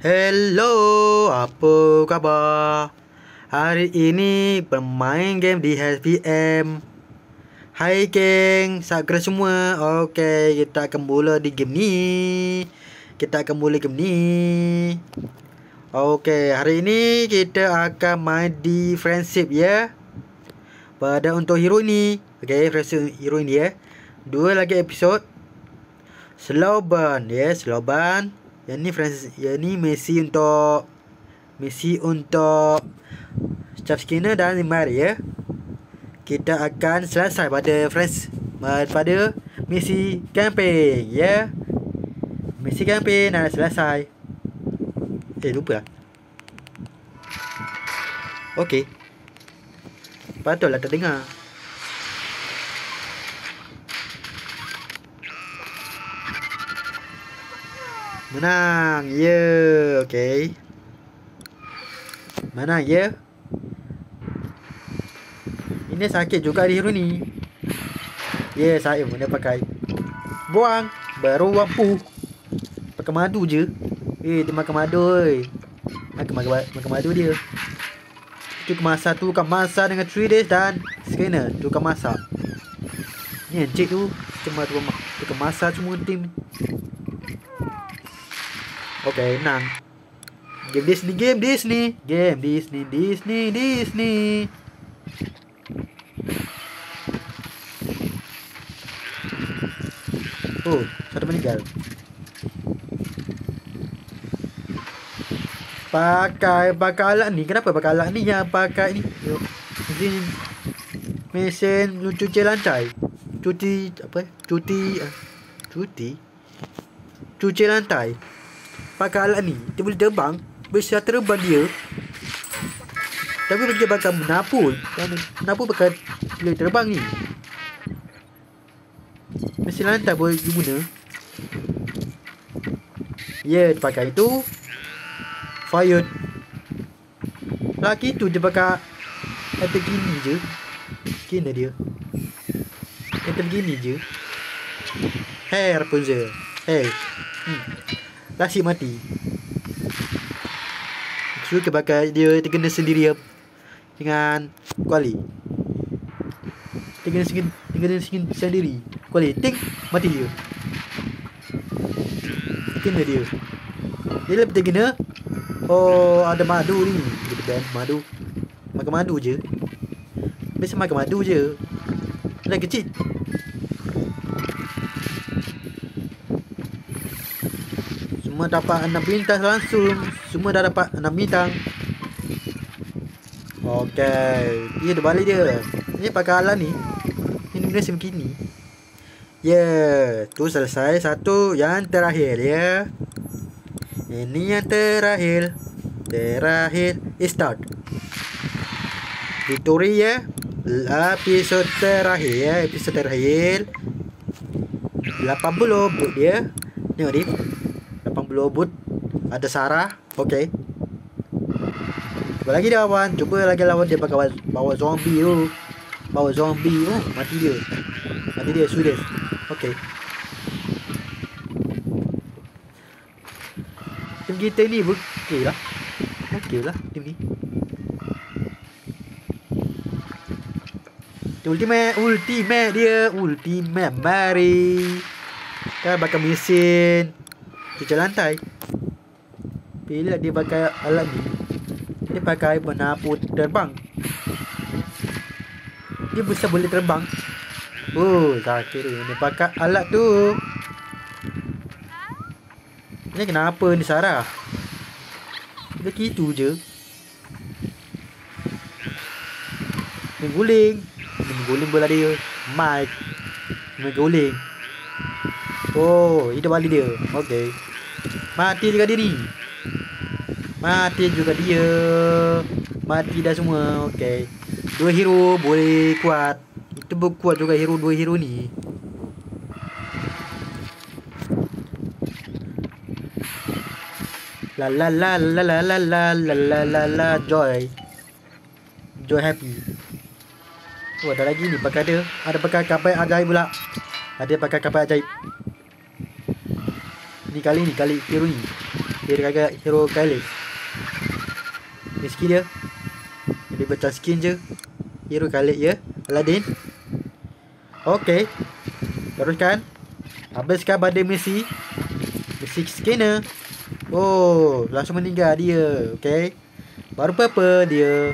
Hello, apa khabar? Hari ini bermain game di HPM. Hai geng, subscribe semua. Okey, kita akan mula di game ni. Kita akan mula game ni. Okey, hari ini kita akan main di friendship ya. Pada untuk hero ni. Okey, friendship hero ni ya. Dua lagi episod. Slow burn ya, slow burn. Yang ni friends, yang ni Messi untuk Messi untuk Staff Skinner dan Neymar ya. Kita akan selesai pada friends pada misi campaign ya. Misi campaign dah selesai. Eh lupa lah. Okey. Patutlah terdengar. Menang. Ya. Yeah. Okey. Menang ya. Yeah. Ini sakit juga di hero ni. Ya, yeah, saya pun pakai. Buang. Baru wampu. Pakai madu je. Eh, dia makan madu oi. Makan, makan, makan madu dia. Tu kemasan tu kemasan dengan 3 days dan scanner tu kemasan. Ni encik tu cuma tu tu kemasan semua tim Okay, nang. Game Disney, game Disney. Game Disney, Disney, Disney. Oh, satu meninggal. Pakai, pakai alat ni. Kenapa pakai alat ni yang pakai ni? Mesin, mesin cuci lantai. Cuci, apa? Cuci, uh, cuci. Cuci lantai pakai alat ni dia boleh terbang bisa terbang dia. Tapi dia pakai menapu menapu pakai boleh terbang ni. Mesin lantai boleh guna ya yeah, dia pakai itu fire laki tu dia pakai kata gini je. Kena dia. Kata gini je. Hair pun je. Hey. Nasib mati. Suruh ke pakai dia terkena sendiri Dengan Kuali. Terkena sendiri Terkena sendiri Kuali Tik Mati dia. Terkena dia. Dia lebih terkena Oh ada madu ni. Ban madu. Makan madu je. Biasa makan madu je. Dah kecil Semua dapat 6 bintang langsung. Semua dah dapat 6 bintang. Okay Dia balik dia. Ini pakai alat ni. Ini guna Ya. Yeah. Tu selesai Satu yang terakhir ya. Ini yang terakhir. Terakhir Start Victory ya. Episode terakhir ya. Episode terakhir. 80 buat dia Tengok dia Globut Ada Sarah. Okay Cuba lagi dia lawan Cuba lagi lawan dia pakai bawa zombie tu Bawa zombie oh, Mati dia. Mati dia Sudah Okay Tim kita ni Okay lah. Okay lah Tim ni. Ultimate Ultimate dia. Ultimate Mari. Kan bakal mesin cuci lantai. Bila dia pakai alat ni dia pakai penapu terbang. Dia bisa boleh terbang. Oh sakit dia dia pakai alat tu. Ni kenapa ni Sarah? Dia gitu je. Mengguling Mengguling bola dia. Mike. Mengguling Oh Itu balik dia. Okay Mati juga diri. Mati juga dia. Mati dah semua. Okay Dua hero boleh kuat. Itu berkuat juga hero dua hero ni. La la la la la la la la la la la. Joy. Joy happy. Oh ada lagi ni. Pakai dia Ada pakai kapal ajaib pula. Ada pakai kapal ajaib Ni kali ni kali hero ni. Hero agak hero kali. Ni skill dia. Jadi macam skin je. Hero kali ya. Aladdin. Okey. Teruskan. Habiskan badai misi. Misi scanner. Oh, langsung meninggal dia. Okey. Baru apa dia.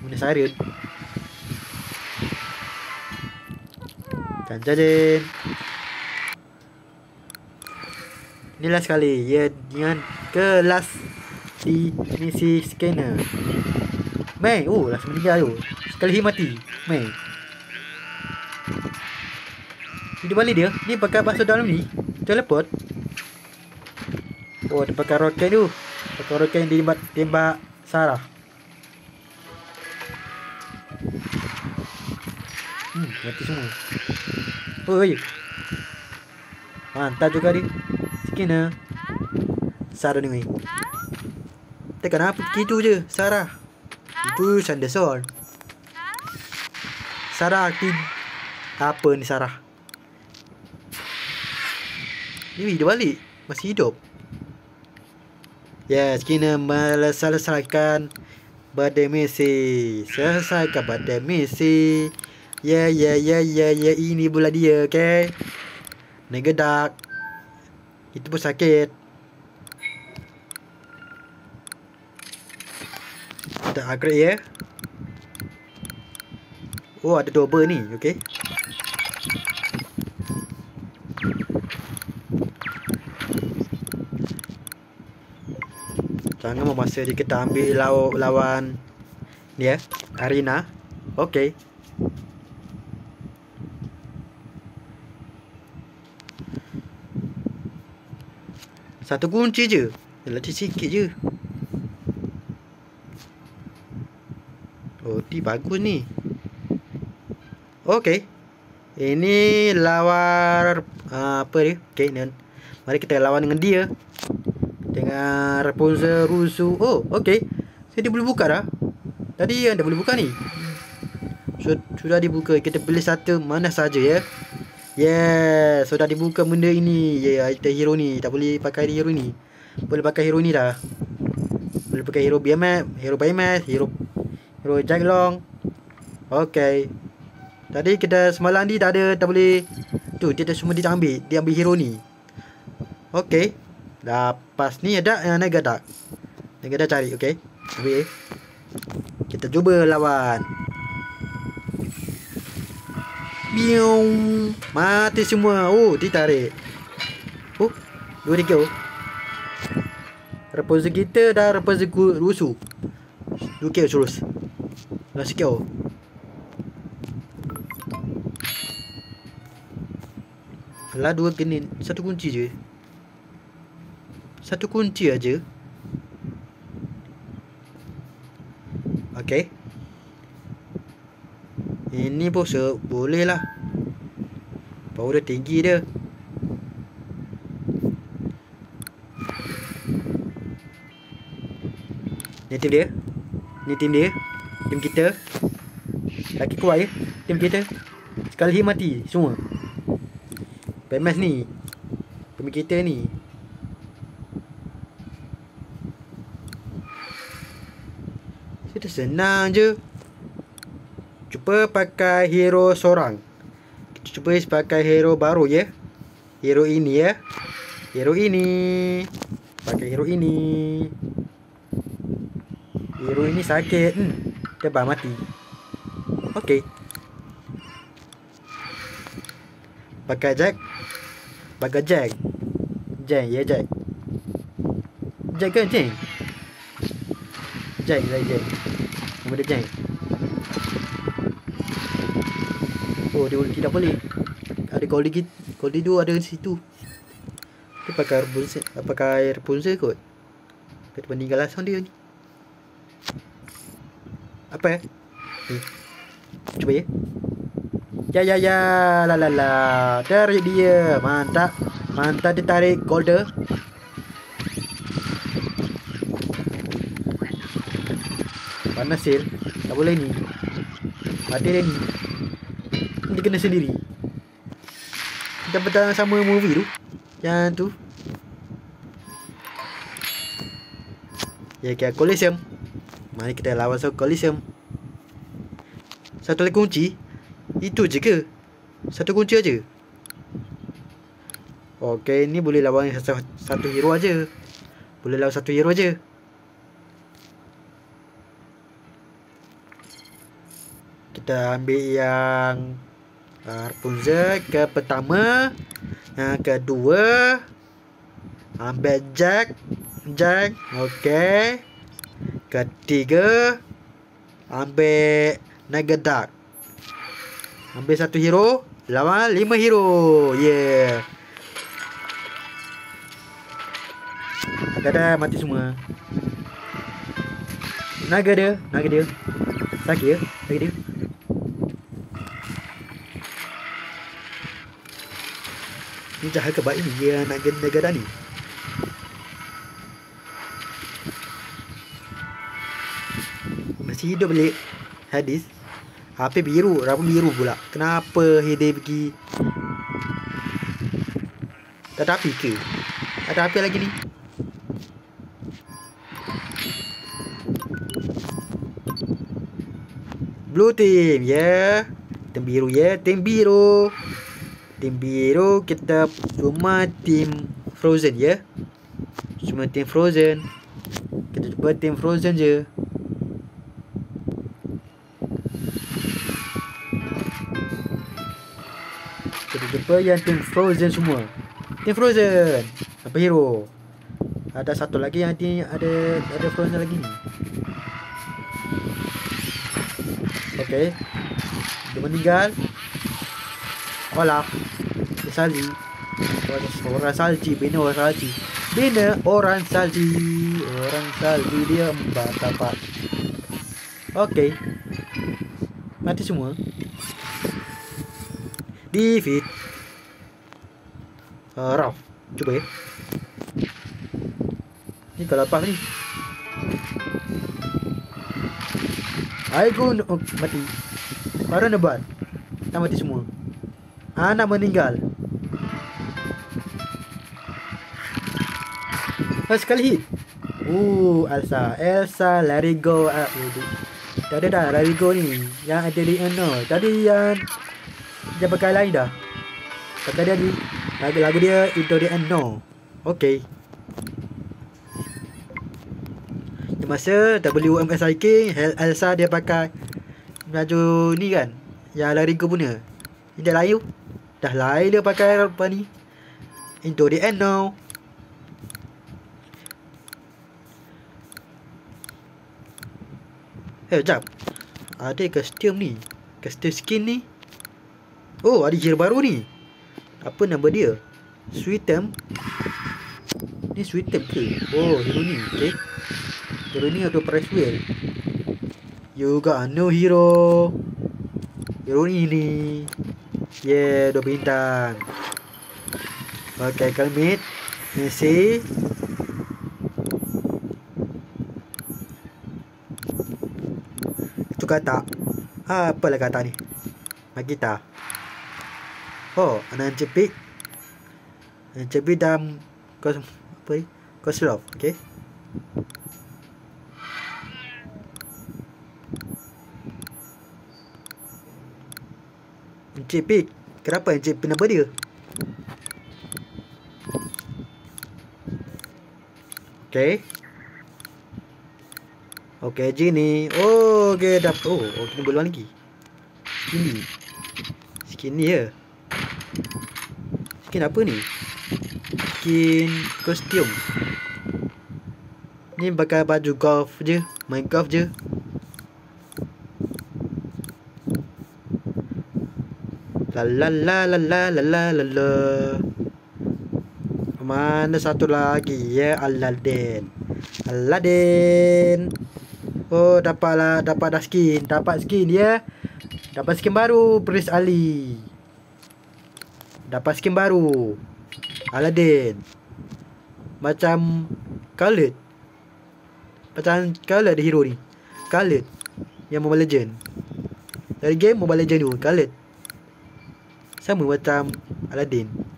Mana siren? Dan jadin. Ni last kali. Ya, dengan ke last di misi scanner. Mei, oh, langsung meninggal tu. Sekali hit mati. Mei. Dia balik dia. Ni pakai masuk dalam ni. Teleport. Oh, dia pakai roket tu. Pakai roket yang tembak, tembak Sarah. Hmm, mati semua. Oi. Mantap juga dia. Skinner. Sarah ni. Tekan apa gitu je, Sarah. Itu Sanderson. Sarah aktif. Apa ni Sarah? Ni dia balik. Masih hidup. Yes, kena selesaikan badai misi. Selesaikan badai misi. Ya, ya, ya, ya, ya. Ini pula dia, okay? Negedak. Itu pun sakit. Kita upgrade ya. Oh, ada double ni, okay? Jangan memasa dia kita ambil law lawan ni ya, arena. Satu kunci je. Latih sikit je. Oh, ti bagus ni. Okey. Ini lawan uh, apa dia? Okey, Mari kita lawan dengan dia. Dengan Rapunzel Rusu Oh ok Saya dia boleh buka dah Tadi anda boleh buka ni Sudah dibuka Kita pilih satu mana saja ya Yeah Sudah dibuka benda ini. Ya yeah, kita hero ni. Tak boleh pakai hero ni. Boleh pakai hero ni dah. Boleh pakai hero BMF Hero Baymax Hero Hero Jack Long. Okay. Tadi kita semalam ni tak ada Tak boleh. Tu dia dah semua dia ambil. Dia ambil hero ni. Okay. Lepas ni ada yang naik gadak. Naik gadak cari, okey. Ambil. Kita cuba lawan. Biung. Mati semua. Oh, ditarik. Oh, dua tiga. Oh. Rapunzel kita dah Rapunzel rusuh. Dua kira terus. Dah sikit oh. Alah dua genin. Satu kunci je. Satu kunci aja. Okey. Ini pun se boleh lah. Power dia tinggi dia. Ni tim dia. Ni tim dia. Tim kita. Lagi kuat ya. Tim kita. Sekali mati semua. PMS ni. Tim kita ni. Kita senang je. Cuba pakai hero seorang. Kita cuba pakai hero baru ya. Hero ini ya. Hero ini. Pakai hero ini. Hero ini sakit. Hmm. Tebal mati. Okey. Pakai Jack. Pakai Jack. Jack ya Jack. Jack kan Jack? Jack lah Jack Nama dia Jack Oh dia tidak boleh. Ada lagi Kau dia dua ada di situ. Dia pakai Rapunzel Pakai Rapunzel kot. Kita meninggal langsung dia ni. Apa ya Ni Cuba ya. Ya ya ya. La la la. Tarik dia. Mantap. Mantap dia tarik. Golder Panas sil. Tak boleh ni. Mati dia ni kena sendiri Kita betul sama movie tu Yang tu. Ya, okay, Coliseum. Mari kita lawan so Coliseum. Satu lagi kunci. Itu je ke? Satu kunci aja. Okey, ni boleh lawan satu, satu hero aja. Boleh lawan satu hero aja. Kita ambil yang Rapunzel ke pertama. Yang kedua ambil Jack. Jack. Okey. Ketiga ambil Nagadak. Ambil satu hero, lawan lima hero. Yeah. Ada mati semua. Naga dia, naga dia. Sakit ya, sakit dia. Ni jahat ke baik ni dia naga negara ni. Masih hidup balik hadis. HP biru, rambut biru pula. Kenapa Hede pergi? Tak ada api ke? Ada api lagi ni? Blue team, ya. Yeah. Tim biru, ya. Yeah. Tim biru. Tim biru, kita cuma tim Frozen, ya. Yeah. Cuma tim Frozen. Kita cuba tim Frozen je. Kita jumpa yang tim Frozen semua Tim Frozen Apa hero Ada satu lagi yang tim ada ada Frozen lagi ni Okay Dia meninggal Dia salji. Orang salji Bina orang salji. Bina orang salji Orang salji dia empat tapak. Okay Mati semua. Defeat uh, Ralph. Cuba ya. Ni kalau apa ni. Aigun oh, Mati. Baru nak buat. Nak mati semua. Anak meninggal First hit Uh, Elsa. Elsa it go. Uh, Tak ada dah it go ni. Yang ada di no. Tadi yang Dia pakai lain dah. Pakai dia ni Lagu-lagu dia Into the no Okay. Masa WMS King Elsa dia pakai Baju ni kan? Yang lari ke punya. Ini dah lain Dah lain dia pakai apa ni? Into the end Eh jap Ada custom ni Custom skin ni Oh ada hero baru ni apa nama dia? Sweetem. Ni Sweetem ke? Oh, hero ni. Okay. Hero ni atau price wheel. You got new hero. Hero ni ni. Yeah, dua bintang. Okay, Kalmit. Messi. Itu kata. Apalah kata ni? Magita. Oh, anak cepik. Anak cepik dalam kos apa ni? Koslov, okey. Encik Pik Kenapa Encik Pik nama dia Okay Okay G ni Oh okay dah Oh, oh kena beluan lagi Skin ni Skin ni ya Skin apa ni? Skin kostum. Ni pakai baju golf je. Main golf je. La la la la la la la la la. Mana satu lagi ya Aladdin. Aladdin. Oh dapatlah dapat dah skin, dapat skin ya. Dapat skin baru Prince Ali. Dapat skin baru Aladdin. Macam Khaled Macam Khaled ada hero ni. Khaled Yang Mobile Legend. Dari game Mobile Legend tu Khaled Sama macam Aladdin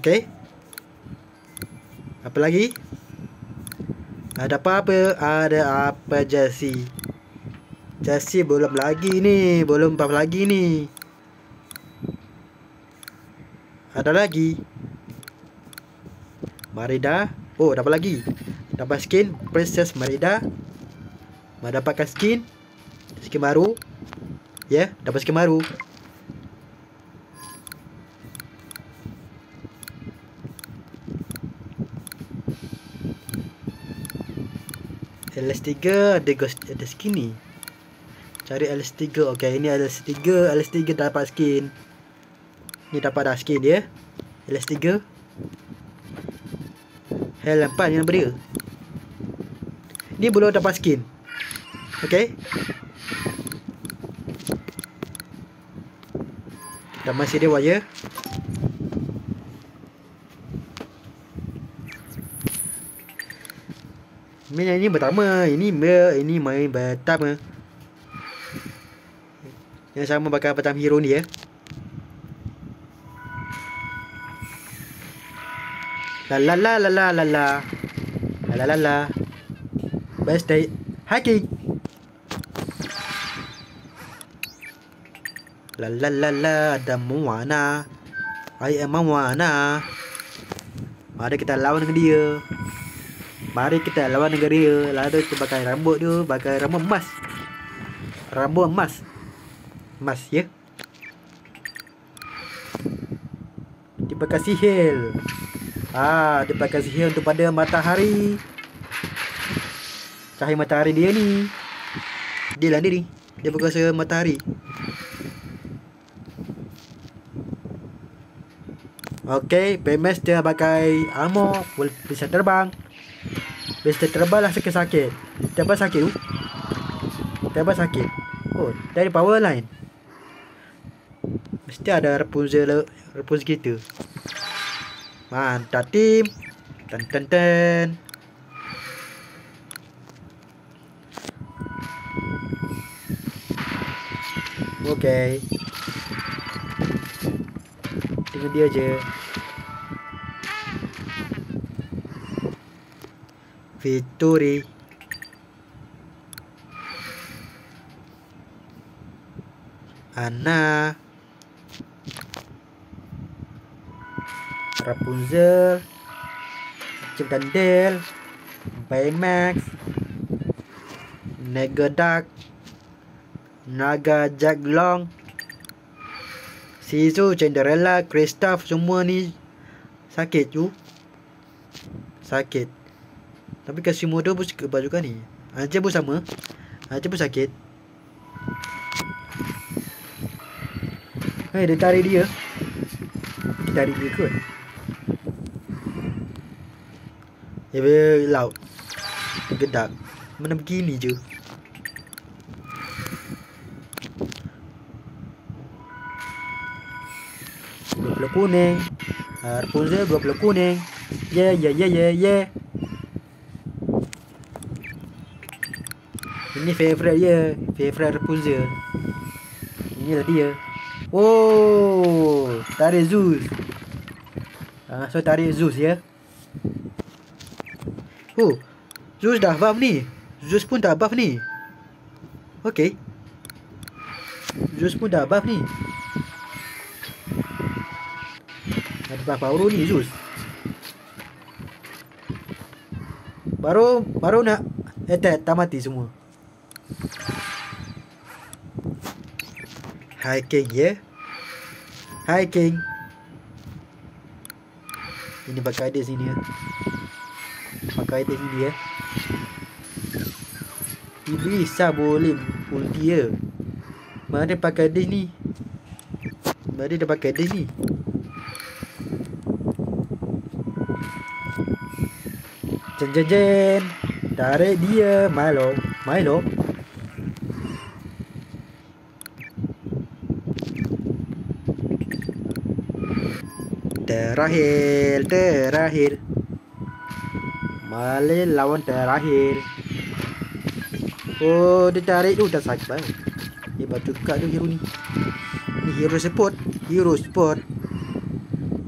Okey. Apa lagi? Ada apa-apa? Ada apa Jesse? Jesse belum lagi ni. Belum apa lagi ni. Ada lagi. Marida. Oh, dapat lagi. Dapat skin Princess Marida. Mendapatkan skin. Skin baru. Ya, yeah, dapat skin baru. LS3 ada ghost ada skin ni. Cari LS3. Okey, ini LS3. LS3 dapat skin. Ni dapat dah skin dia. LS3. Hell lampan yang beria. Ni belum dapat skin. Okey. Dah masih dewa ya. Main ini pertama Ini ini main pertama. Yang sama bakal pertama hero ni ya La la la la la la la. La la la la. Best day. Hiking La la la la Ada Moana. I am Moana. Mari kita lawan dengan dia Mari kita lawan negara dia. Lalu kita pakai rambut dia Pakai rambut emas. Rambut emas. Emas ya? Dia pakai sihir. Ah, Dia pakai sihir untuk pada matahari. Cahaya matahari dia ni. Dia lah dia ni. Dia pakai matahari. Okay, PMS dia pakai armor Bisa terbang Mr. Terbal lah sakit-sakit. Terbal sakit tu Terbal sakit. Oh dari power line. Mesti ada Rapunzel Rapunzel kita. Mantap tim. Ten ten ten. Okay. Dengan dia je Victory. Anna. Rapunzel. Chip Dandel. Baymax. Naga Jack Long. Sisu, Cinderella, Kristoff semua ni sakit tu. Sakit. Tapi kasih modal pun suka baju kan ni Aja pun sama. Aja pun sakit. Hei dia tarik dia. Kita tarik dia kot. Ya laut. Gedak Mana begini je. Dua kuning Rapunzel dua puluh kuning Yeah yeah yeah yeah yeah Ini favourite dia. Favourite Rapunzel. Inilah dia. Oh Tarik Zeus. Ha, So tarik Zeus ya? Oh Zeus dah buff ni. Zeus pun dah buff ni. Okay Zeus pun dah buff ni. Ada buff baru ni Zeus. Baru Baru nak Attack tak mati semua Hi King ya. Hi King. Ini pakai dia sini ya. Pakai dia sini ya. Bisa boleh ulti ya. Mana pakai dia ni? Mana dia pakai dia ni? Jen jen jen. Tarik dia Milo. Milo. Terakhir terakhir. Malay lawan terakhir. Oh dia tarik tu dah sakit banget. Hebat juga tu hero ni. Ni hero support Hero support.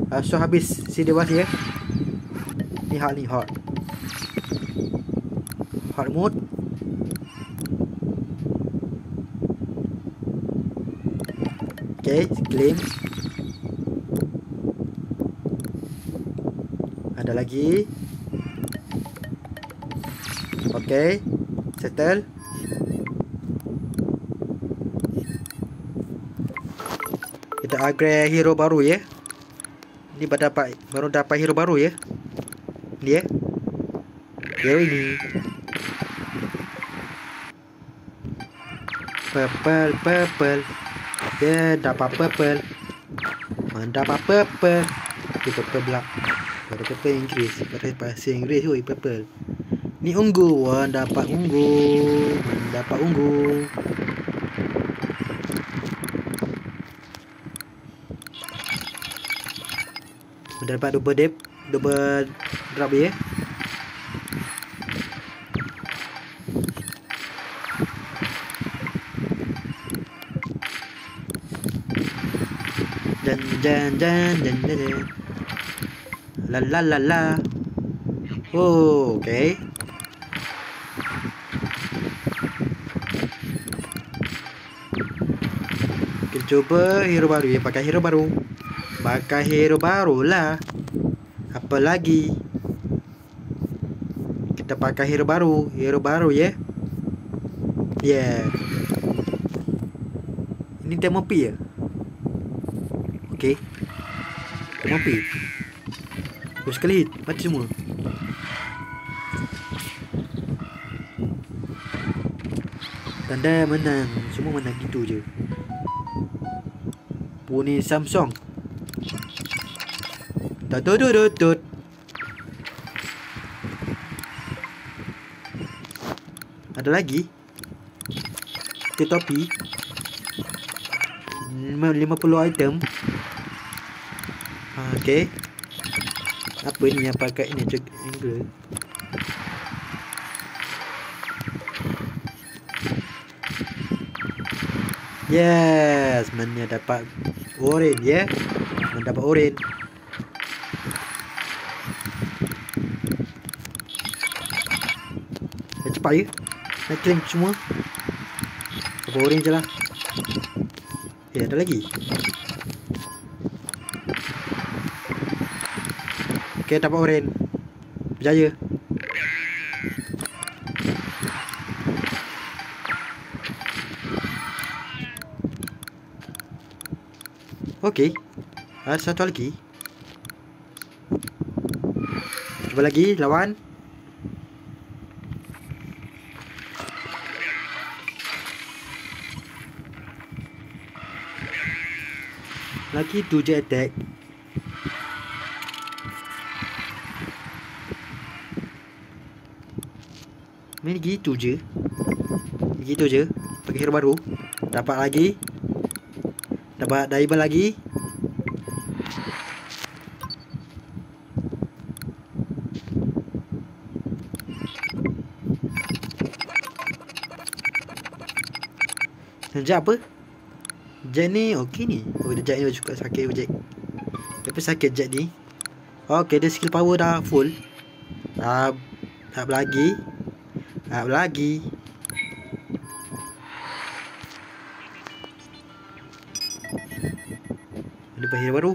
Uh, So habis si dewas ya Ni hot ni hot Hot mode Okay claim Ada lagi? Okay Settle. Kita upgrade hero baru ya. Ni baru dapat Baru dapat hero baru ya. Ni ya. Hero ini. Purple Purple. Ya dapat purple. Mendapat purple. Okay purple pula Pada purple Inggeris Pada bahasa Inggeris Ui purple. Ni ungu Wah dapat ungu Dapat ungu. Dapat double dip double drop ya. Dan dan dan dan dan la la la la. Oh okay. Kita cuba hero baru ya. Pakai hero baru. Pakai hero baru lah. Apa lagi? Kita pakai hero baru. Hero baru ya. Yeah. Ini demo P ya? Okay. Demo P Oh sekali hit Mati semua Tanda menang Semua menang gitu je Puni Samsung tut. Ada lagi? Ke topi. 50 item. Ha, okay. Apa ni yang pakai ni cek angle. Yes, mana dapat orange ya. Yeah? Mana dapat orange. cepat je Nak claim semua Apa orange je lah Eh ada lagi Okay dapat orange Berjaya. Okay Ada satu lagi. Cuba lagi lawan. Lagi tu je attack gitu je Gitu je Pakai hero baru Dapat lagi Dapat diamond lagi Sekejap apa? Jet ni okey ni. Oh, jet ni cukup sakit jet. Tapi sakit jet ni. Okey, dia skill power dah full. Dah tak lagi. Tak lagi. Ada apa hero baru?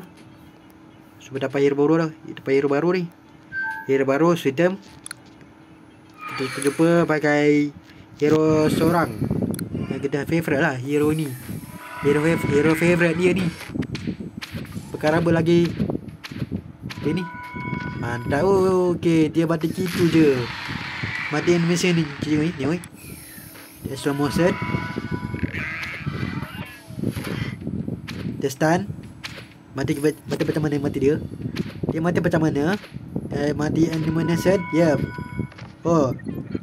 Cuba dapat hero baru dah. Dapat hero baru ni. Hero baru, Sweetem. Kita jumpa pakai hero seorang. Yang kita favourite lah hero ni. Hero, hero favorite dia ni Perkara apa lagi Okay ni Mantap oh, Okay Dia mati gitu je Mati animation ni Cik ni Ni oi. Dia slow motion. Dia stun. Mati mati macam mana mati dia? Dia mati macam mana? Eh, Mati animation Yep Oh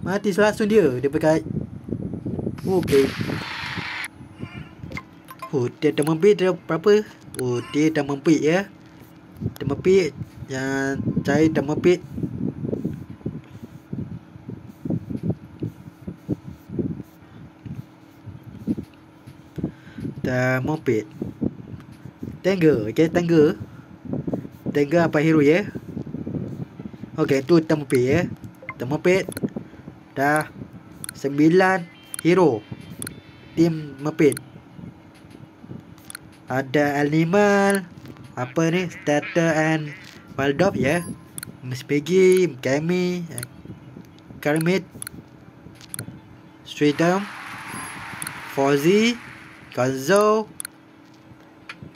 Mati langsung dia. Dia pakai Okay Oh, dia dah mempit dia berapa? Oh, dia dah mempit ya. Dah mempit. Yang cair dah mempit. Dah mempit. Tangga, okey, tangga. Tengok apa hero ya. Okey, tu tempat ya. Tempat dah sembilan hero. Tim mepit ada animal. Apa ni? Starter and Waldorf ya? Miss Peggy Kami Kermit. Streetum Fozzie Gonzo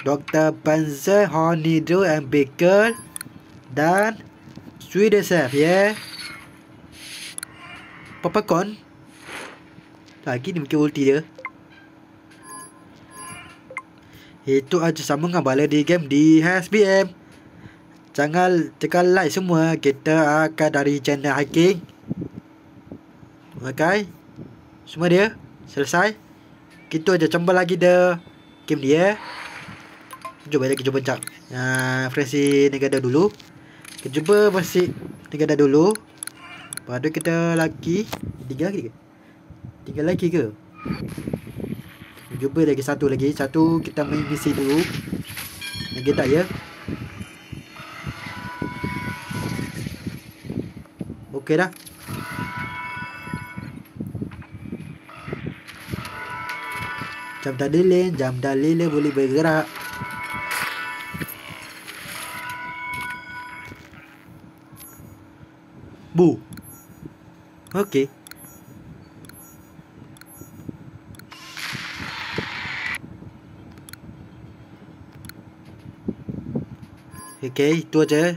Dr. Panzer Hornido and Baker dan Sweden Chef ya. Popcorn lagi ni mungkin ulti dia. Itu aja sama dengan bala di game di HSBM Jangan tekan like semua. Kita akan dari channel hiking. Okay? Semua dia? Selesai Kita aja coba lagi the Game dia. Jom lagi jumpa jap Nah, Fresi negara dulu. Kita jumpa masih negara dulu. Tu kita lagi. Tiga lagi ke? Tiga lagi ke? Jumpa lagi satu lagi. Satu kita main misi dulu. Lagi tak ya? Okey dah Jam dah lilin Jam dah lilin boleh bergerak. Bu. Okey. Okay, itu aja.